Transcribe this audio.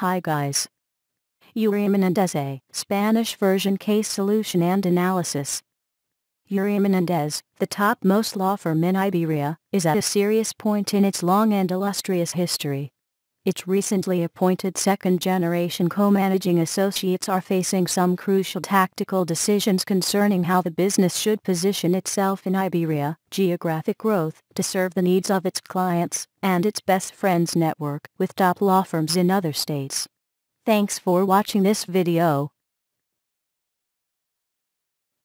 Hi guys. Uria Menendez a Spanish version case solution and analysis. Uria Menendez, the topmost law firm in Iberia, is at a serious point in its long and illustrious history. Its recently appointed second-generation co-managing associates are facing some crucial tactical decisions concerning how the business should position itself in Iberia, geographic growth, to serve the needs of its clients, and its best friends network with top law firms in other states. Thanks for watching this video.